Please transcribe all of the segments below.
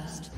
First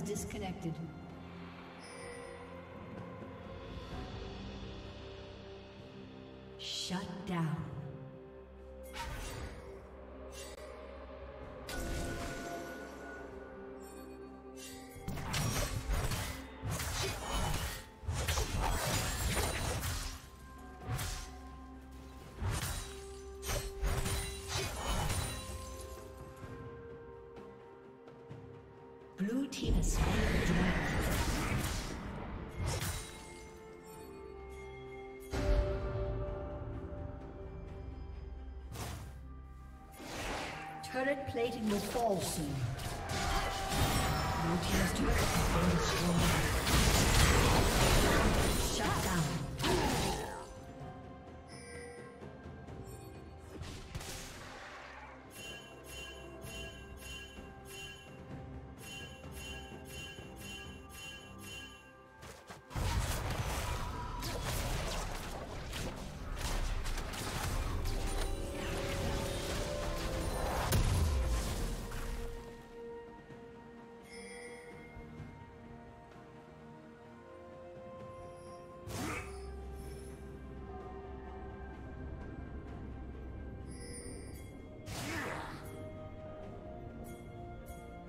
disconnected. Shut down. Turret plating will fall soon. Blue team's turret has.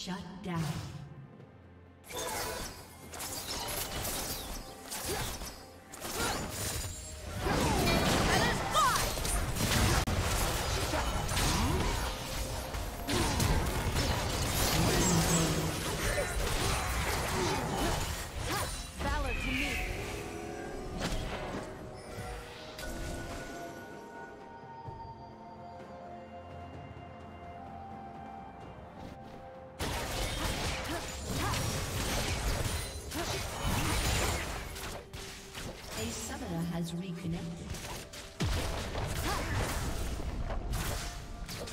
Shut down.